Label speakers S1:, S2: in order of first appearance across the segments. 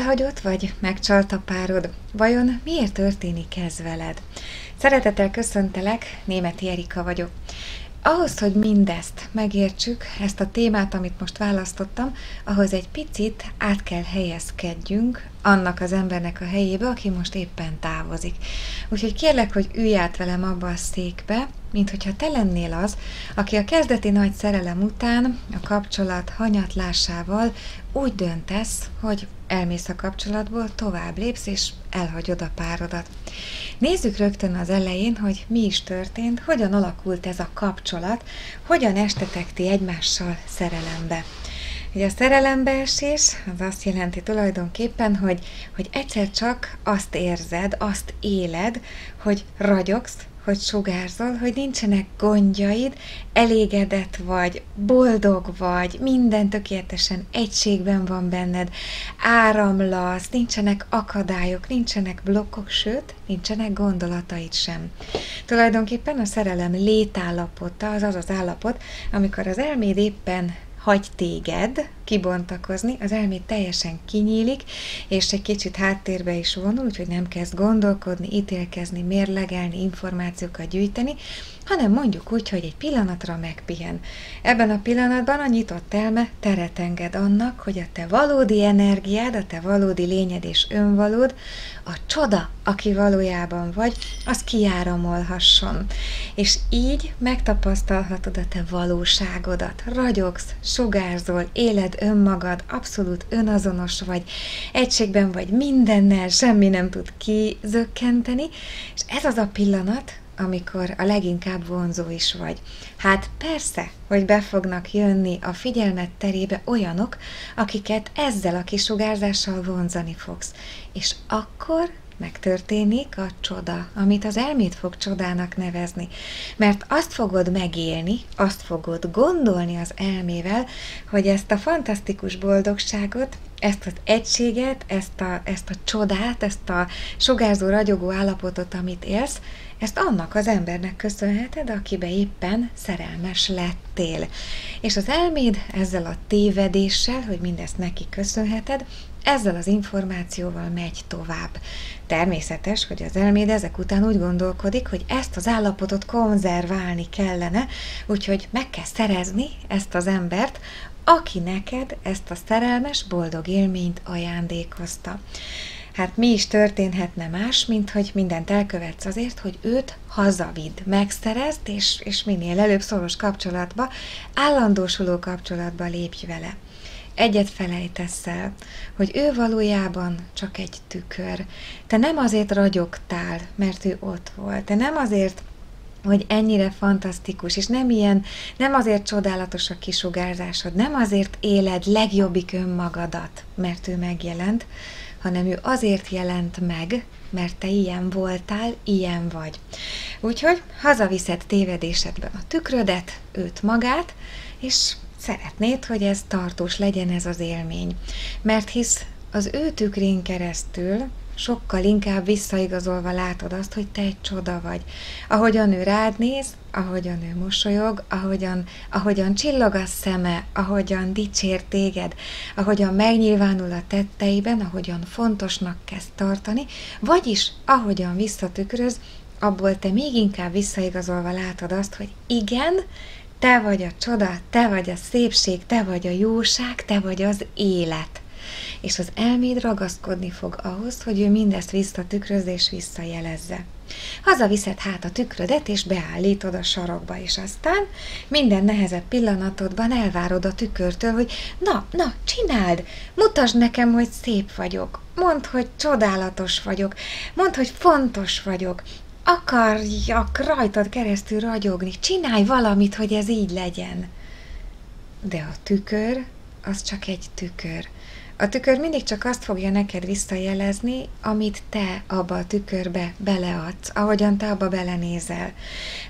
S1: Elhagyott vagy megcsalt a párod? Vajon miért történik ez veled? Szeretettel köszöntelek, Németi Erika vagyok. Ahhoz, hogy mindezt megértsük, ezt a témát, amit most választottam, ahhoz egy picit át kell helyezkedjünk annak az embernek a helyébe, aki most éppen távozik. Úgyhogy kérlek, hogy ülj át velem abba a székbe, mint hogyha te lennél az, aki a kezdeti nagy szerelem után a kapcsolat hanyatlásával úgy döntesz, hogy elmész a kapcsolatból, tovább lépsz és elhagyod a párodat. Nézzük rögtön az elején, hogy mi is történt, hogyan alakult ez a kapcsolat, hogyan estetek ti egymással szerelembe. Ugye a szerelembeesés az azt jelenti tulajdonképpen, hogy, hogy egyszer csak azt érzed, azt éled, hogy ragyogsz, hogy sugárzol, hogy nincsenek gondjaid, elégedett vagy, boldog vagy, minden tökéletesen egységben van benned, áramlasz, nincsenek akadályok, nincsenek blokkok, sőt, nincsenek gondolataid sem. Tulajdonképpen a szerelem létállapota az az az állapot, amikor az elméd éppen hagy téged kibontakozni, az elmét teljesen kinyílik, és egy kicsit háttérbe is vonul, úgyhogy nem kezd gondolkodni, ítélkezni, mérlegelni, információkat gyűjteni, hanem mondjuk úgy, hogy egy pillanatra megpihen. Ebben a pillanatban a nyitott elme teret enged annak, hogy a te valódi energiád, a te valódi lényed és önvalód, a csoda, aki valójában vagy, az kiáramolhasson. És így megtapasztalhatod a te valóságodat. Ragyogsz, sugárzol, éled önmagad, abszolút önazonos vagy, egységben vagy mindennel, semmi nem tud kizökkenteni, és ez az a pillanat, amikor a leginkább vonzó is vagy. Hát persze, hogy be fognak jönni a figyelmet terébe olyanok, akiket ezzel a kisugárzással vonzani fogsz. És akkor megtörténik a csoda, amit az elmét fog csodának nevezni. Mert azt fogod megélni, azt fogod gondolni az elmével, hogy ezt a fantasztikus boldogságot, ezt az egységet, ezt a, ezt a csodát, ezt a sugárzó, ragyogó állapotot, amit élsz, ezt annak az embernek köszönheted, akibe éppen szerelmes lettél. És az elméd ezzel a tévedéssel, hogy mindezt neki köszönheted, ezzel az információval megy tovább. Természetes, hogy az elméd ezek után úgy gondolkodik, hogy ezt az állapotot konzerválni kellene, úgyhogy meg kell szerezni ezt az embert, aki neked ezt a szerelmes, boldog élményt ajándékozta. Hát mi is történhetne más, mint hogy mindent elkövetsz azért, hogy őt hazavidd, megszerezd, és, és minél előbb szoros kapcsolatba, állandósuló kapcsolatba lépj vele. Egyet felejtesz el, hogy ő valójában csak egy tükör. Te nem azért ragyogtál, mert ő ott volt. Te nem azért hogy ennyire fantasztikus, és nem ilyen, nem azért csodálatos a kisugárzásod, nem azért éled legjobbik önmagadat, mert ő megjelent, hanem ő azért jelent meg, mert te ilyen voltál, ilyen vagy. Úgyhogy hazaviszed tévedésedben a tükrödet, őt magát, és szeretnéd, hogy ez tartós legyen ez az élmény. Mert hisz az ő tükrén keresztül sokkal inkább visszaigazolva látod azt, hogy te egy csoda vagy. Ahogyan ő rád néz, ahogyan ő mosolyog, ahogyan, ahogyan csillog a szeme, ahogyan dicsér téged, ahogyan megnyilvánul a tetteiben, ahogyan fontosnak kezd tartani, vagyis ahogyan visszatükröz, abból te még inkább visszaigazolva látod azt, hogy igen, te vagy a csoda, te vagy a szépség, te vagy a jóság, te vagy az élet és az elméd ragaszkodni fog ahhoz, hogy ő mindezt visszatükröz és visszajelezze. Hazaviszed hát a tükrödet, és beállítod a sarokba, és aztán minden nehezebb pillanatodban elvárod a tükörtől, hogy na, na, csináld, mutasd nekem, hogy szép vagyok, mondd, hogy csodálatos vagyok, mondd, hogy fontos vagyok, akarjak rajtad keresztül ragyogni, csinálj valamit, hogy ez így legyen. De a tükör, az csak egy tükör. A tükör mindig csak azt fogja neked visszajelezni, amit te abba a tükörbe beleadsz, ahogyan te abba belenézel.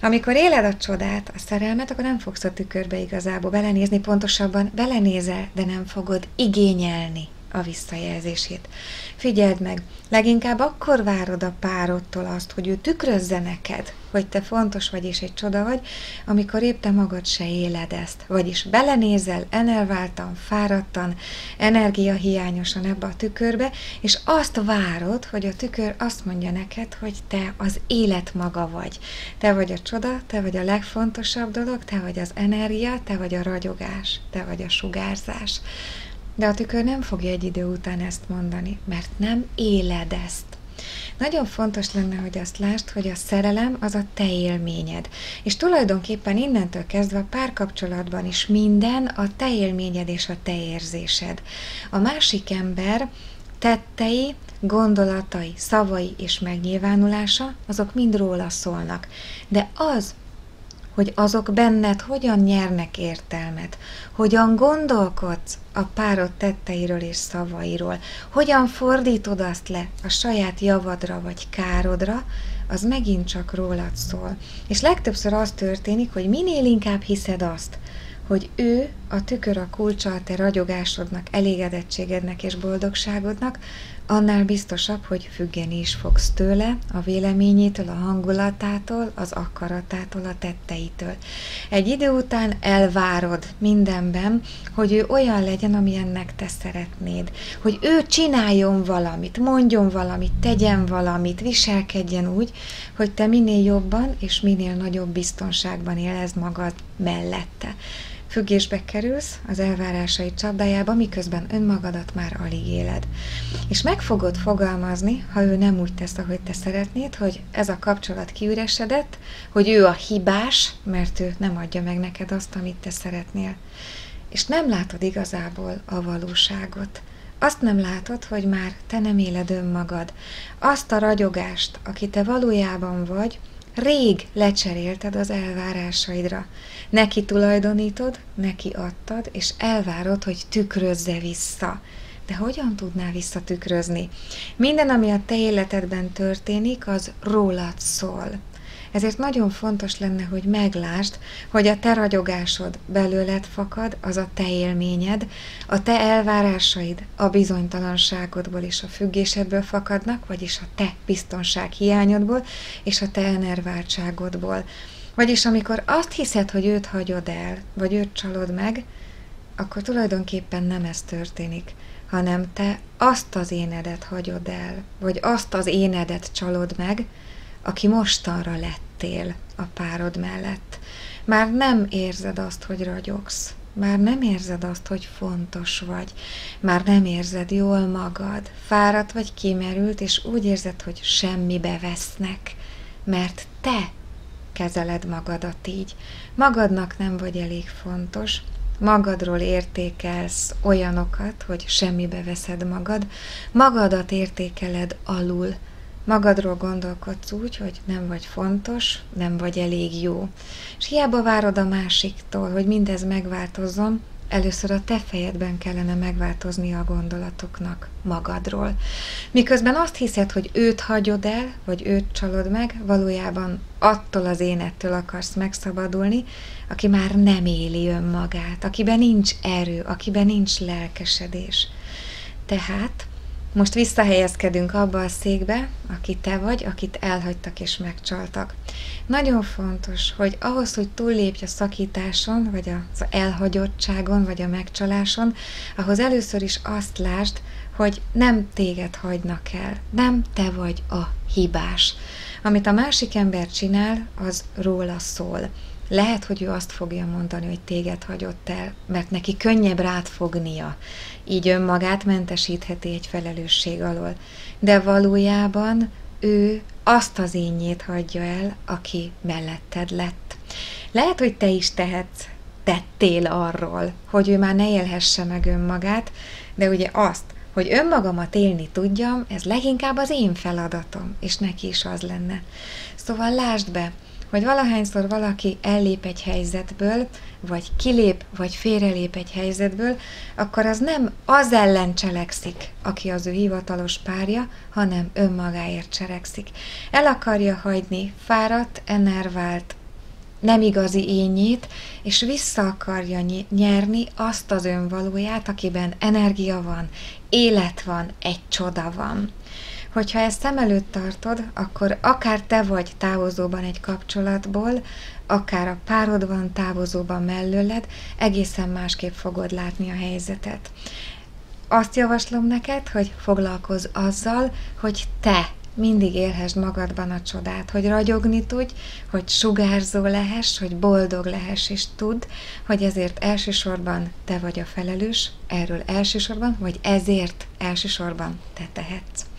S1: Amikor éled a csodát, a szerelmet, akkor nem fogsz a tükörbe igazából belenézni, pontosabban belenézel, de nem fogod igényelni a visszajelzését. Figyeld meg, leginkább akkor várod a párodtól azt, hogy ő tükrözze neked, hogy te fontos vagy és egy csoda vagy, amikor épp te magad se éled ezt. Vagyis belenézel enerváltan, fáradtan, energiahiányosan ebbe a tükörbe, és azt várod, hogy a tükör azt mondja neked, hogy te az élet maga vagy. Te vagy a csoda, te vagy a legfontosabb dolog, te vagy az energia, te vagy a ragyogás, te vagy a sugárzás. De a tükör nem fogja egy idő után ezt mondani, mert nem éled ezt. Nagyon fontos lenne, hogy azt lásd, hogy a szerelem az a te élményed. És tulajdonképpen innentől kezdve a párkapcsolatban is minden a te élményed és a te érzésed. A másik ember tettei, gondolatai, szavai és megnyilvánulása, azok mind róla szólnak. De az, hogy azok benned hogyan nyernek értelmet, hogyan gondolkodsz a párod tetteiről és szavairól, hogyan fordítod azt le a saját javadra vagy károdra, az megint csak rólad szól. És legtöbbször az történik, hogy minél inkább hiszed azt, hogy ő a tükör a kulcsa a te ragyogásodnak, elégedettségednek és boldogságodnak, annál biztosabb, hogy függeni is fogsz tőle, a véleményétől, a hangulatától, az akaratától, a tetteitől. Egy idő után elvárod mindenben, hogy ő olyan legyen, amilyennek te szeretnéd. Hogy ő csináljon valamit, mondjon valamit, tegyen valamit, viselkedjen úgy, hogy te minél jobban és minél nagyobb biztonságban élezd magad mellette. Függésbe kerülsz az elvárásai csapdájába, miközben önmagadat már alig éled. És meg fogod fogalmazni, ha ő nem úgy tesz, ahogy te szeretnéd, hogy ez a kapcsolat kiüresedett, hogy ő a hibás, mert ő nem adja meg neked azt, amit te szeretnél. És nem látod igazából a valóságot. Azt nem látod, hogy már te nem éled önmagad. Azt a ragyogást, aki te valójában vagy, Rég lecserélted az elvárásaidra. Neki tulajdonítod, neki adtad, és elvárod, hogy tükrözze vissza. De hogyan tudná visszatükrözni? Minden, ami a te életedben történik, az rólad szól. Ezért nagyon fontos lenne, hogy meglásd, hogy a te ragyogásod belőled fakad, az a te élményed, a te elvárásaid a bizonytalanságodból és a függésedből fakadnak, vagyis a te biztonság hiányodból és a te enerváltságodból. Vagyis amikor azt hiszed, hogy őt hagyod el, vagy őt csalod meg, akkor tulajdonképpen nem ez történik, hanem te azt az énedet hagyod el, vagy azt az énedet csalod meg, aki mostanra lettél a párod mellett. Már nem érzed azt, hogy ragyogsz, már nem érzed azt, hogy fontos vagy, már nem érzed jól magad, fáradt vagy kimerült, és úgy érzed, hogy semmibe vesznek, mert te kezeled magadat így. Magadnak nem vagy elég fontos, magadról értékelsz olyanokat, hogy semmibe veszed magad, magadat értékeled alul, Magadról gondolkodsz úgy, hogy nem vagy fontos, nem vagy elég jó. És hiába várod a másiktól, hogy mindez megváltozzon, először a te fejedben kellene megváltozni a gondolatoknak magadról. Miközben azt hiszed, hogy őt hagyod el, vagy őt csalod meg, valójában attól az énettől akarsz megszabadulni, aki már nem éli önmagát, akiben nincs erő, akiben nincs lelkesedés. Tehát most visszahelyezkedünk abba a székbe, aki te vagy, akit elhagytak és megcsaltak. Nagyon fontos, hogy ahhoz, hogy túllépj a szakításon, vagy az elhagyottságon, vagy a megcsaláson, ahhoz először is azt lásd, hogy nem téged hagynak el, nem te vagy a hibás. Amit a másik ember csinál, az róla szól. Lehet, hogy ő azt fogja mondani, hogy téged hagyott el, mert neki könnyebb rád fognia. Így önmagát mentesítheti egy felelősség alól. De valójában ő azt az énjét hagyja el, aki melletted lett. Lehet, hogy te is tehetsz, tettél arról, hogy ő már ne élhesse meg önmagát, de ugye azt, hogy önmagamat élni tudjam, ez leginkább az én feladatom, és neki is az lenne. Szóval lásd be, hogy valahányszor valaki ellép egy helyzetből, vagy kilép, vagy félrelép egy helyzetből, akkor az nem az ellen cselekszik, aki az ő hivatalos párja, hanem önmagáért cselekszik. El akarja hagyni fáradt, enervált, nem igazi ényét, és vissza akarja nyerni azt az önvalóját, akiben energia van, élet van, egy csoda van. Hogyha ezt szem előtt tartod, akkor akár te vagy távozóban egy kapcsolatból, akár a párod van távozóban mellőled, egészen másképp fogod látni a helyzetet. Azt javaslom neked, hogy foglalkozz azzal, hogy te mindig élhessd magadban a csodát, hogy ragyogni tudj, hogy sugárzó lehess, hogy boldog lehess, és tudd, hogy ezért elsősorban te vagy a felelős, erről elsősorban, vagy ezért elsősorban te tehetsz.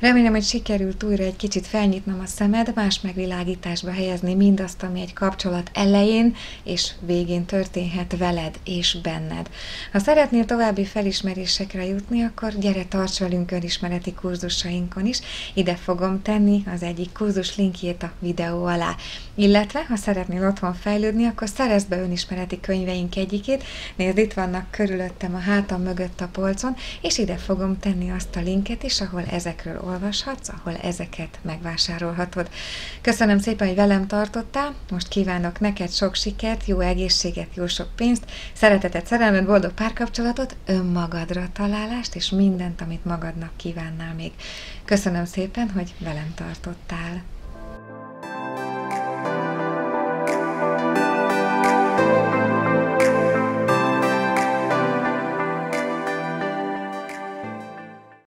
S1: Remélem, hogy sikerült újra egy kicsit felnyitnom a szemed, más megvilágításba helyezni mindazt, ami egy kapcsolat elején és végén történhet veled és benned. Ha szeretnél további felismerésekre jutni, akkor gyere tarts velünk önismereti kurzusainkon is. Ide fogom tenni az egyik kurzus linkjét a videó alá. Illetve, ha szeretnél otthon fejlődni, akkor szerezd be önismereti könyveink egyikét. Nézd, itt vannak körülöttem a hátam mögött a polcon, és ide fogom tenni azt a linket is, ahol ezekről olvashatsz, ahol ezeket megvásárolhatod. Köszönöm szépen, hogy velem tartottál, most kívánok neked sok sikert, jó egészséget, jó sok pénzt, szeretetet, szerelmet, boldog párkapcsolatot, önmagadra találást, és mindent, amit magadnak kívánnál még. Köszönöm szépen, hogy velem tartottál.